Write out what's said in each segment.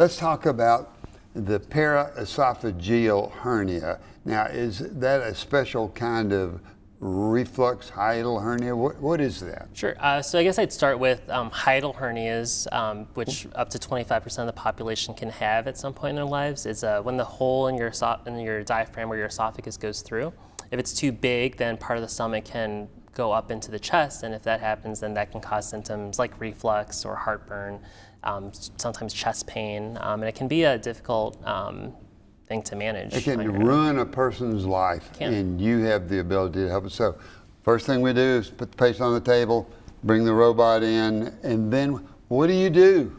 let's talk about the paraesophageal hernia. Now, is that a special kind of reflux hiatal hernia? What, what is that? Sure. Uh, so I guess I'd start with um, hiatal hernias, um, which up to 25% of the population can have at some point in their lives. Is uh, when the hole in your, in your diaphragm where your esophagus goes through. If it's too big, then part of the stomach can go up into the chest, and if that happens, then that can cause symptoms like reflux or heartburn, um, sometimes chest pain, um, and it can be a difficult um, thing to manage. It can ruin a person's life, and you have the ability to help it. So, first thing we do is put the patient on the table, bring the robot in, and then what do you do?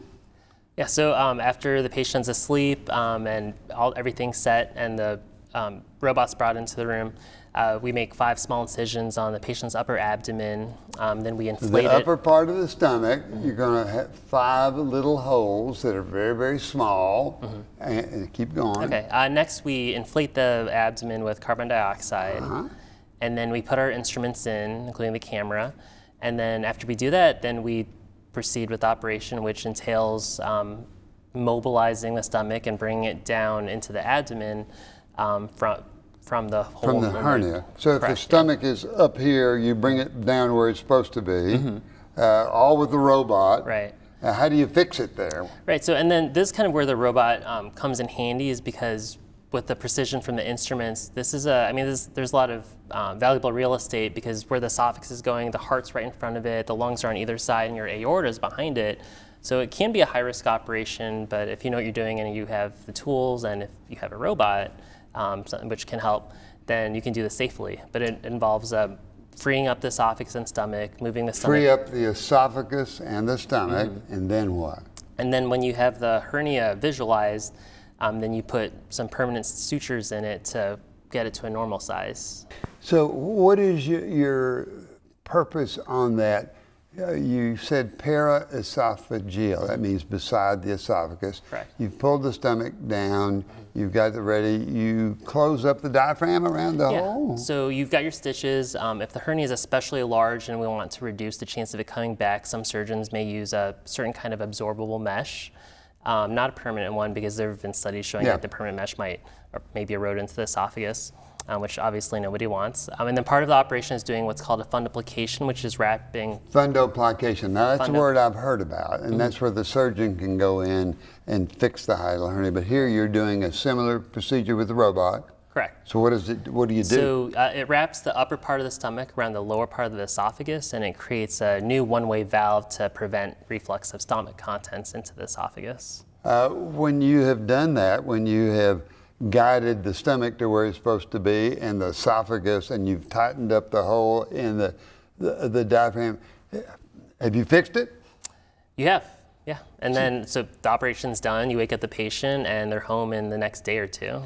Yeah, so um, after the patient's asleep um, and all everything's set and the um, robot's brought into the room, uh, we make five small incisions on the patient's upper abdomen. Um, then we inflate the upper part of the stomach. Mm -hmm. You're going to have five little holes that are very, very small. Mm -hmm. and, and, keep going. Okay. Uh, next, we inflate the abdomen with carbon dioxide. Uh -huh. And then we put our instruments in, including the camera. And then after we do that, then we proceed with the operation, which entails um, mobilizing the stomach and bringing it down into the abdomen um, from from the from the hernia. So if the stomach yeah. is up here, you bring it down where it's supposed to be, mm -hmm. uh, all with the robot. Right. Uh, how do you fix it there? Right. So and then this is kind of where the robot um, comes in handy is because with the precision from the instruments, this is a. I mean, this, there's a lot of um, valuable real estate because where the esophagus is going, the heart's right in front of it, the lungs are on either side, and your aorta is behind it. So it can be a high risk operation, but if you know what you're doing and you have the tools and if you have a robot, um, which can help, then you can do this safely. But it involves uh, freeing up the esophagus and stomach, moving the stomach. Free up the esophagus and the stomach, mm -hmm. and then what? And then when you have the hernia visualized, um, then you put some permanent sutures in it to get it to a normal size. So what is your, your purpose on that? You said paraesophageal. That means beside the esophagus. Correct. You've pulled the stomach down. You've got it ready. You close up the diaphragm around the yeah. hole. So you've got your stitches. Um, if the hernia is especially large and we want to reduce the chance of it coming back, some surgeons may use a certain kind of absorbable mesh. Um, not a permanent one because there have been studies showing yeah. that the permanent mesh might maybe erode into the esophagus um, which obviously nobody wants. Um, and then part of the operation is doing what's called a fundoplication, which is wrapping. Fundoplication. Now that's a word I've heard about, and mm -hmm. that's where the surgeon can go in and fix the hiatal hernia. But here you're doing a similar procedure with the robot. Correct. So what does it? What do you do? So uh, it wraps the upper part of the stomach around the lower part of the esophagus, and it creates a new one-way valve to prevent reflux of stomach contents into the esophagus. Uh, when you have done that, when you have guided the stomach to where it's supposed to be and the esophagus and you've tightened up the hole in the, the, the diaphragm. Have you fixed it? You have, yeah. And then, so the operation's done, you wake up the patient and they're home in the next day or two.